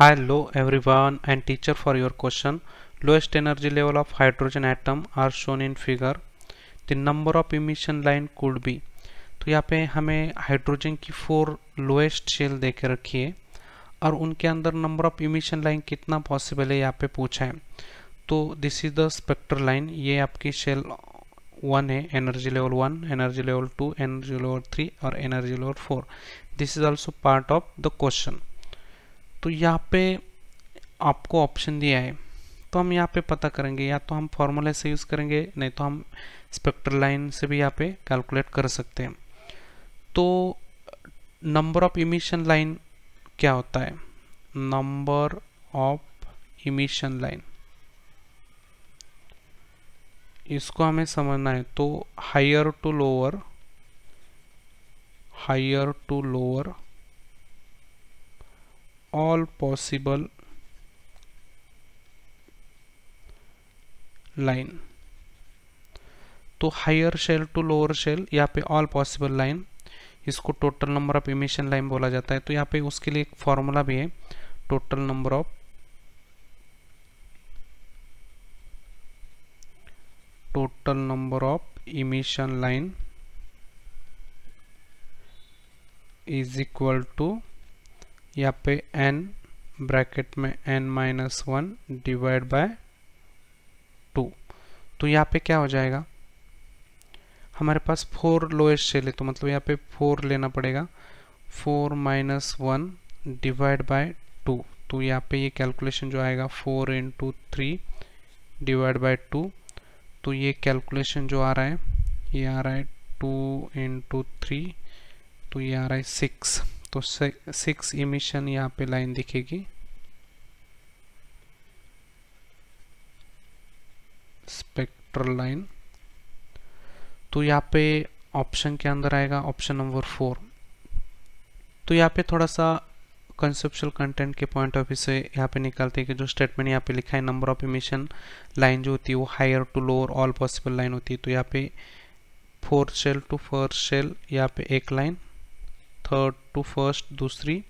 Hello everyone, and teacher for your question. Lowest energy level of hydrogen atom are shown in figure. The number of emission line could be. तो यहाँ पे हमें hydrogen की four lowest shell दे के रखी है, और उनके अंदर नंबर ऑफ़ इमिशन लाइन कितना पॉसिबल है यहाँ पे पूछा है तो this is the spectral line ये आपकी शेल वन है energy level one energy level two energy level three और energy level four this is also part of the question तो यहाँ पे आपको ऑप्शन दिया है। तो हम यहाँ पे पता करेंगे, या तो हम फॉर्मूला से यूज़ करेंगे, नहीं तो हम स्पेक्ट्रल लाइन से भी यहाँ पे कैलकुलेट कर सकते हैं। तो नंबर ऑफ़ इमिशन लाइन क्या होता है? नंबर ऑफ़ इमिशन लाइन इसको हमें समझना है तो higher to lower higher to lower all possible line तो higher shell to lower shell यहाँ पे ऑल पॉसिबल लाइन इसको total number of emission line बोला जाता है। तो यहाँ पे उसके लिए एक फॉर्मूला भी है total number of total number of emission line is equal to यहाँ पे n ब्रैकेट में n minus one divide by two. तो यहाँ पे क्या हो जाएगा? हमारे पास फोर लोएस्ट है तो मतलब यहाँ पे फोर लेना पड़ेगा। Four minus one divide by two. तो यहाँ पे ये कैलकुलेशन जो आएगा, four into three divide by two. तो ये कैलकुलेशन जो आ रहा है, ये आ रहा है टू इंटू थ्री तो ये आ रहा है सिक्स। तो सिक्स इमिशन यहाँ पे लाइन दिखेगी। स्पेक्ट्रल लाइन तो यहाँ पे ऑप्शन के अंदर आएगा ऑप्शन नंबर फोर तो यहाँ पे थोड़ा सा कंसेप्चुअल कंटेंट के पॉइंट ऑफ़ व्यू से यहाँ पे निकालते हैं कि जो स्टेटमेंट यहाँ पे लिखा है नंबर ऑफ़ इमिशन लाइन जो होती है वो higher to lower all possible line होती है। तो यहाँ पे fourth shell to first shell यहाँ पे एक लाइन थर्ड टू फ़र्स्ट दूसरी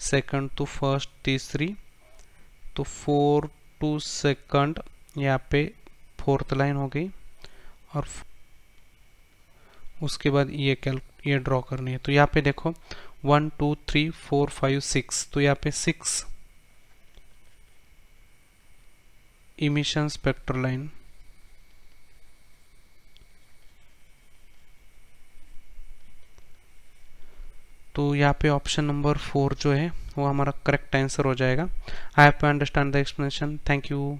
सेकंड टू फ़र्स्ट तीसरी तो फोर टू सेकंड यहाँ पे फोर्थ लाइन हो गई और उसके बाद ये कैल ये ड्रॉ करनी है। तो यहाँ पे देखो one two three four five six तो यहाँ पे सिक्स इमिशन स्पेक्ट्रल लाइन तो यहाँ पे ऑप्शन नंबर फोर जो है, वो हमारा करेक्ट आंसर हो जाएगा। I have to understand the explanation thank you